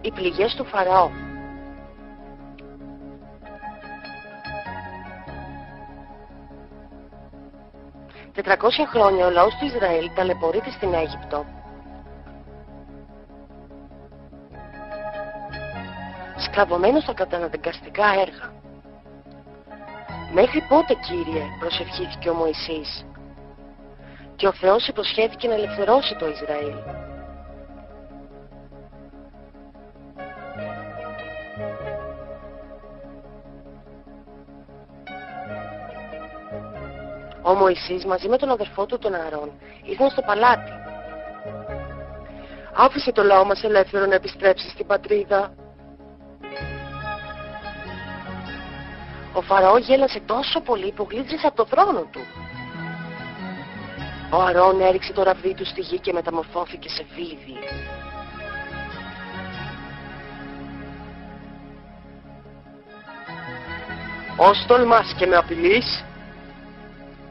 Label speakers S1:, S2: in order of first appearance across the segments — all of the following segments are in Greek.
S1: Οι πληγές του Φαραώ Τετρακόσια χρόνια ο λαός του Ισραήλ ταλαιπωρείται στην Αίγυπτο σκλαβωμένος στα καταναγκαστικά έργα. Μέχρι πότε, Κύριε, προσευχήθηκε ο Μωυσής; Και ο Θεός υποσχέθηκε να ελευθερώσει το Ισραήλ. Ο Μωυσής μαζί με τον αδερφό του τον Αρών ήρθαν στο παλάτι. Άφησε το λαό μας ελεύθερο να επιστρέψει στην πατρίδα Ο Φαραώ γέλασε τόσο πολύ που γλίτρησε από το θρόνο του. Ο Αρών έριξε το ραβδί του στη γη και μεταμορφώθηκε σε βίδι. «Ως τολμάς και με απειλείς»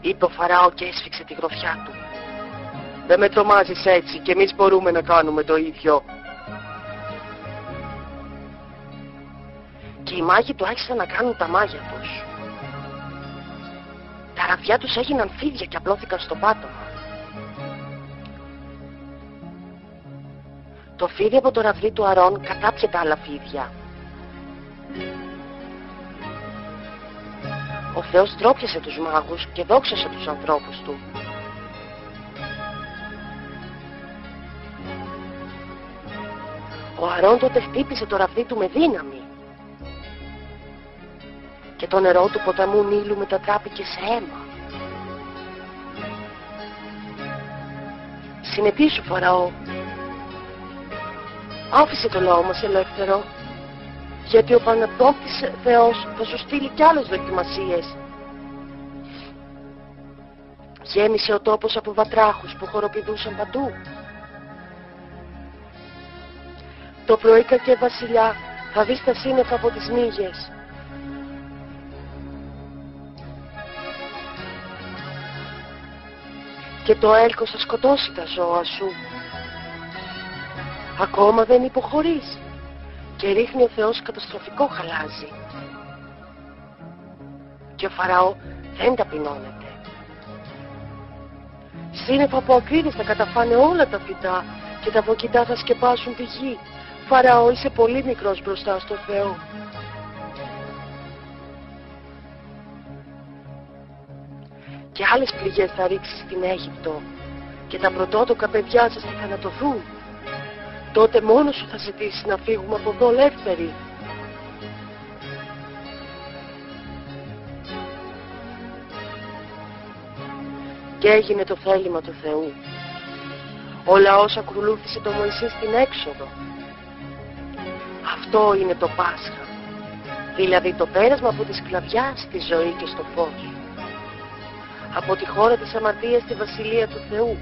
S1: είπε ο Φαραώ και έσφιξε τη γροφιά του. «Δεν με τρομάζεις έτσι και εμείς μπορούμε να κάνουμε το ίδιο». Και οι μάγοι του άρχισαν να κάνουν τα μάγια τους. Τα ραβιά τους έγιναν φίδια και απλώθηκαν στο πάτωμα. Το φίδι από το ραβδί του Αρών κατάπιε τα άλλα φίδια. Ο Θεός τρόπιασε τους μάγους και δόξασε τους ανθρώπους του. Ο Αρών τότε χτύπησε το ραβδί του με δύναμη και το νερό του ποταμού Νείλου μετατράπηκε σε αίμα. Συνεπίσου Φαραώ, άφησε το λαό μας ελεύθερο, γιατί ο Παναπτώκτης Θεός θα σου στείλει κι άλλες δοκιμασίες. Γέμισε ο τόπος από βατράχους που χοροπηδούσαν παντού. Το πρωί κακέ βασιλιά θα δεις τα σύννεφα από τις μύγες και το έλκος θα σκοτώσει τα ζώα σου. Ακόμα δεν υποχωρείς και ρίχνει ο Θεός καταστροφικό χαλάζι. Και ο Φαραώ δεν ταπεινώνεται. Σύννεφα από ακρίδες θα καταφάνε όλα τα φυτά και τα βοκητά θα σκεπάσουν τη γη. Φαραώ είσαι πολύ μικρός μπροστά στο Θεό. Και άλλες πληγές θα ρίξεις στην Αίγυπτο και τα πρωτότοκα παιδιά σας θα θανατωθούν. Τότε μόνος σου θα ζητήσεις να φύγουμε από εδώ ελεύθεροι. Και έγινε το θέλημα του Θεού. Ο λαός ακολούθησε το Μωυσή στην έξοδο. Αυτό είναι το Πάσχα. Δηλαδή το πέρασμα από τη σκλαβιά στη ζωή και στο φως από τη χώρα της αμαρτίας στη Βασιλεία του Θεού.